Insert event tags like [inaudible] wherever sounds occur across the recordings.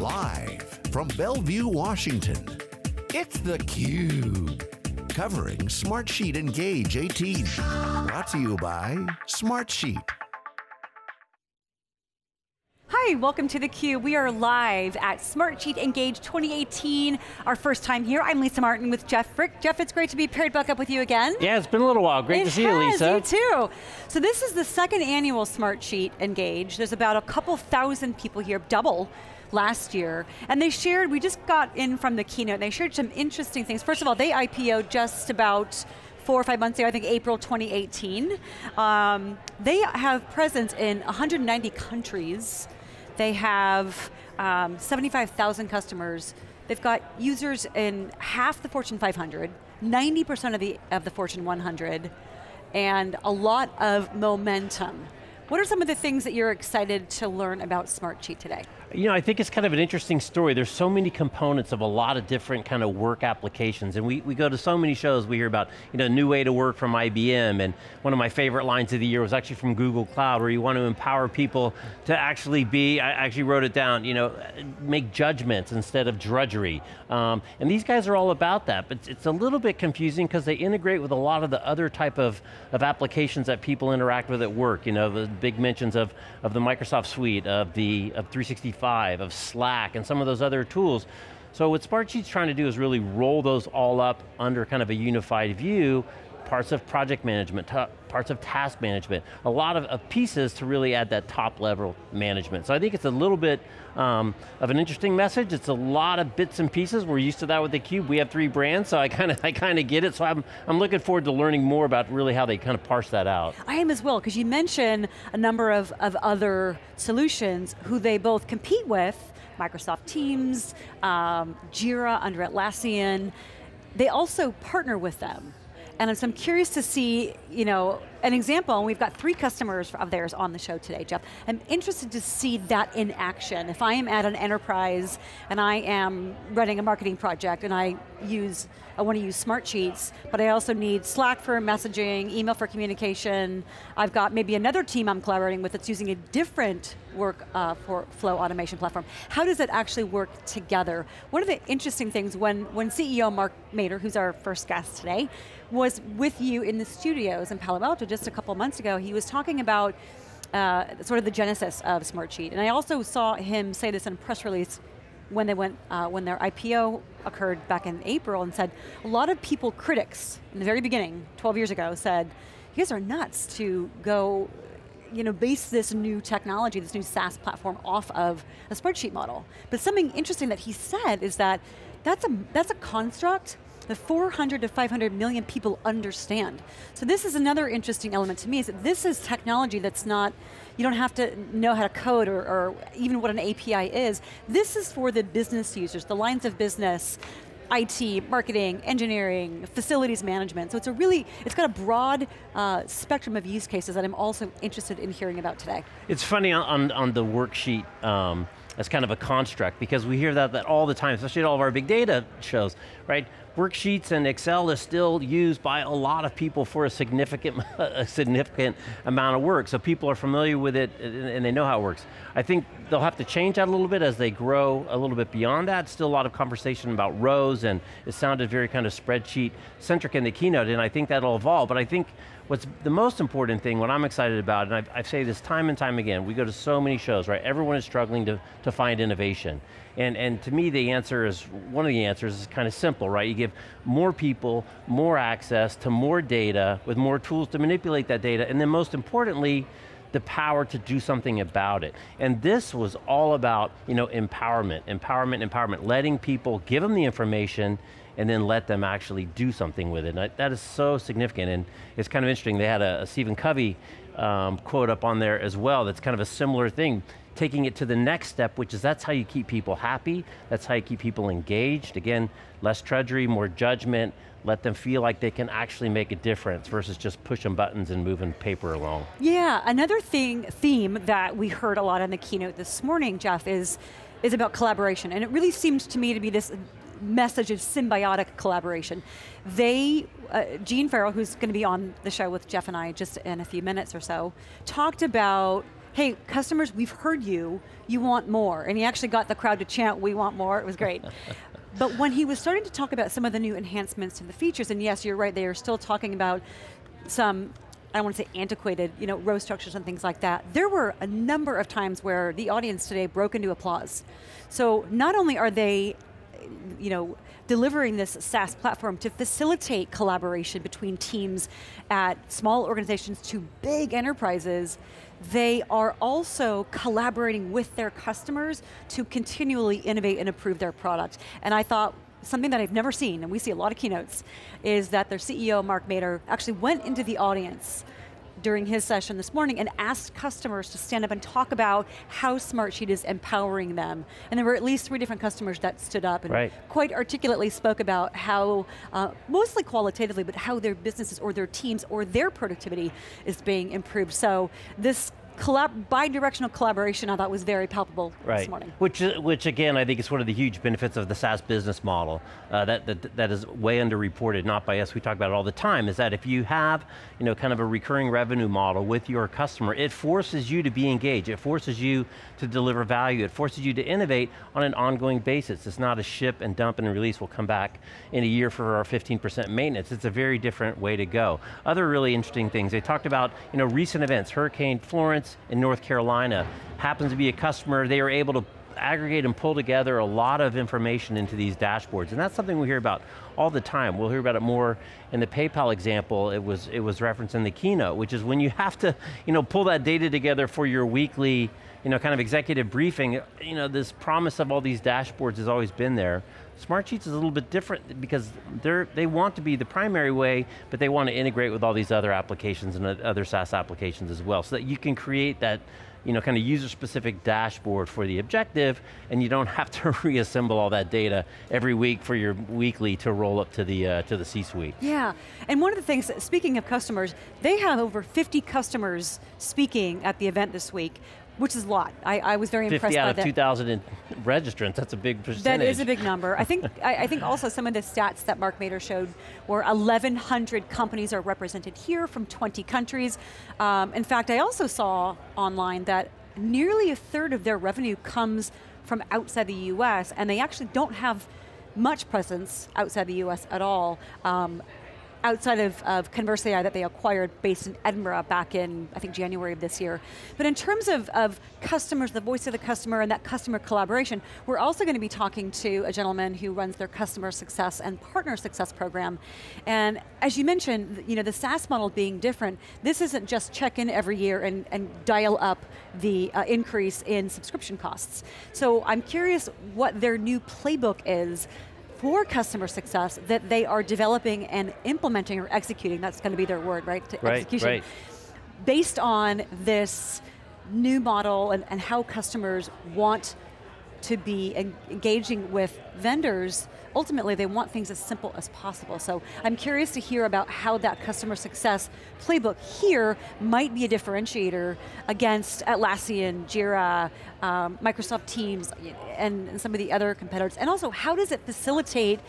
Live from Bellevue, Washington, it's theCUBE. Covering Smartsheet Engage 18. Brought to you by Smartsheet. Hi, welcome to theCUBE. We are live at Smartsheet Engage 2018, our first time here. I'm Lisa Martin with Jeff Frick. Jeff, it's great to be paired back up with you again. Yeah, it's been a little while. Great it to see has, you, Lisa. you too. So this is the second annual Smartsheet Engage. There's about a couple thousand people here, double last year, and they shared, we just got in from the keynote, and they shared some interesting things. First of all, they IPO'd just about four or five months ago, I think April 2018. Um, they have presence in 190 countries. They have um, 75,000 customers. They've got users in half the Fortune 500, 90% of the, of the Fortune 100, and a lot of momentum. What are some of the things that you're excited to learn about Smartsheet today? You know, I think it's kind of an interesting story. There's so many components of a lot of different kind of work applications, and we, we go to so many shows, we hear about, you know, new way to work from IBM, and one of my favorite lines of the year was actually from Google Cloud, where you want to empower people to actually be, I actually wrote it down, you know, make judgments instead of drudgery. Um, and these guys are all about that, but it's a little bit confusing because they integrate with a lot of the other type of, of applications that people interact with at work, you know, the big mentions of, of the Microsoft suite, of the of 365, of Slack, and some of those other tools. So what Smartsheet's trying to do is really roll those all up under kind of a unified view, parts of project management, parts of task management, a lot of, of, pieces to really add that top level management. So I think it's a little bit um, of an interesting message. It's a lot of bits and pieces. We're used to that with theCUBE. We have three brands, so I kind of [laughs] I kind of get it. So I'm, I'm looking forward to learning more about really how they kind of parse that out. I am as well, because you mentioned a number of, of other solutions who they both compete with, Microsoft Teams, um, Jira under Atlassian, they also partner with them. And so I'm curious to see, you know, an example, and we've got three customers of theirs on the show today, Jeff. I'm interested to see that in action. If I am at an enterprise and I am running a marketing project and I use, I want to use Smartsheets, but I also need Slack for messaging, email for communication. I've got maybe another team I'm collaborating with that's using a different work uh, for flow automation platform. How does it actually work together? One of the interesting things when, when CEO Mark Mader, who's our first guest today, was with you in the studios in Palo Alto just a couple months ago, he was talking about uh, sort of the genesis of Smartsheet. And I also saw him say this in a press release when they went, uh, when their IPO occurred back in April and said, a lot of people, critics, in the very beginning, 12 years ago, said, you guys are nuts to go you know, base this new technology, this new SaaS platform off of a spreadsheet model. But something interesting that he said is that that's a, that's a construct the 400 to 500 million people understand. So this is another interesting element to me, is that this is technology that's not, you don't have to know how to code or, or even what an API is. This is for the business users, the lines of business, IT, marketing, engineering, facilities management. So it's a really, it's got a broad uh, spectrum of use cases that I'm also interested in hearing about today. It's funny on, on the worksheet, um, as kind of a construct because we hear that, that all the time, especially at all of our big data shows, right? worksheets and Excel is still used by a lot of people for a significant, [laughs] a significant amount of work. So people are familiar with it and they know how it works. I think they'll have to change that a little bit as they grow a little bit beyond that. Still a lot of conversation about rows and it sounded very kind of spreadsheet centric in the keynote and I think that'll evolve, but I think what's the most important thing, what I'm excited about, and I, I say this time and time again, we go to so many shows, right? Everyone is struggling to, to find innovation. And, and to me, the answer is, one of the answers is kind of simple, right? You give more people more access to more data with more tools to manipulate that data, and then most importantly, the power to do something about it. And this was all about you know, empowerment, empowerment, empowerment, letting people, give them the information, and then let them actually do something with it. And that is so significant, and it's kind of interesting. They had a, a Stephen Covey um, quote up on there as well that's kind of a similar thing taking it to the next step, which is that's how you keep people happy, that's how you keep people engaged. Again, less drudgery, more judgment, let them feel like they can actually make a difference versus just pushing buttons and moving paper along. Yeah, another thing, theme that we heard a lot in the keynote this morning, Jeff, is, is about collaboration. And it really seems to me to be this message of symbiotic collaboration. They, uh, Gene Farrell, who's going to be on the show with Jeff and I just in a few minutes or so, talked about hey, customers, we've heard you, you want more. And he actually got the crowd to chant, we want more, it was great. [laughs] but when he was starting to talk about some of the new enhancements to the features, and yes, you're right, they are still talking about some I don't want to say antiquated, you know, row structures and things like that. There were a number of times where the audience today broke into applause. So not only are they, you know, delivering this SaaS platform to facilitate collaboration between teams at small organizations to big enterprises, they are also collaborating with their customers to continually innovate and improve their product. And I thought something that I've never seen, and we see a lot of keynotes, is that their CEO, Mark Mader, actually went into the audience during his session this morning and asked customers to stand up and talk about how Smartsheet is empowering them. And there were at least three different customers that stood up and right. quite articulately spoke about how, uh, mostly qualitatively, but how their businesses or their teams or their productivity is being improved. So this collab bi-directional collaboration I thought was very palpable right. this morning. Which, which again, I think is one of the huge benefits of the SaaS business model uh, that, that, that is way underreported, not by us, we talk about it all the time, is that if you have you know, kind of a recurring revenue model with your customer, it forces you to be engaged, it forces you to deliver value, it forces you to innovate on an ongoing basis. It's not a ship and dump and release, we'll come back in a year for our 15% maintenance. It's a very different way to go. Other really interesting things, they talked about you know, recent events, Hurricane Florence, in North Carolina. Happens to be a customer, they were able to aggregate and pull together a lot of information into these dashboards, and that's something we hear about all the time. We'll hear about it more in the PayPal example, it was, it was referenced in the keynote, which is when you [laughs] have to you know, pull that data together for your weekly you know, kind of executive briefing, you know, this promise of all these dashboards has always been there. Smartsheets is a little bit different because they're, they want to be the primary way, but they want to integrate with all these other applications and other SaaS applications as well, so that you can create that you know, kind of user-specific dashboard for the objective, and you don't [laughs] have to reassemble all that data every week for your weekly to roll up to the, uh, to the C-suite. Yeah, and one of the things, speaking of customers, they have over 50 customers speaking at the event this week which is a lot. I, I was very impressed by that. 50 out of 2,000 registrants, that's a big percentage. That is a big number. I think, I, I, think also some of the stats that Mark Mader showed were 1,100 companies are represented here from 20 countries. Um, in fact, I also saw online that nearly a third of their revenue comes from outside the US, and they actually don't have much presence outside the US at all. Um, outside of, of ConverseAI that they acquired based in Edinburgh back in, I think, January of this year. But in terms of, of customers, the voice of the customer and that customer collaboration, we're also going to be talking to a gentleman who runs their customer success and partner success program. And as you mentioned, you know, the SaaS model being different, this isn't just check in every year and, and dial up the uh, increase in subscription costs. So I'm curious what their new playbook is for customer success that they are developing and implementing or executing, that's going to be their word, right? To right, execution. Right. Based on this new model and, and how customers want to be engaging with vendors, ultimately they want things as simple as possible. So I'm curious to hear about how that customer success playbook here might be a differentiator against Atlassian, Jira, um, Microsoft Teams, and, and some of the other competitors. And also, how does it facilitate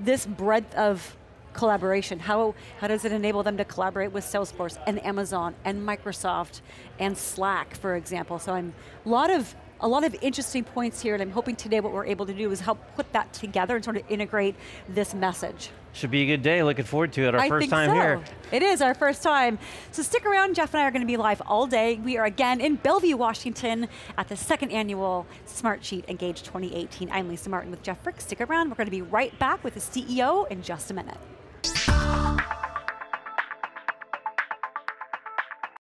this breadth of collaboration? How, how does it enable them to collaborate with Salesforce and Amazon and Microsoft and Slack, for example? So I'm a lot of a lot of interesting points here, and I'm hoping today what we're able to do is help put that together and sort of integrate this message. Should be a good day, looking forward to it, our I first time so. here. It is our first time. So stick around, Jeff and I are going to be live all day. We are again in Bellevue, Washington at the second annual Smartsheet Engage 2018. I'm Lisa Martin with Jeff Frick. Stick around, we're going to be right back with the CEO in just a minute.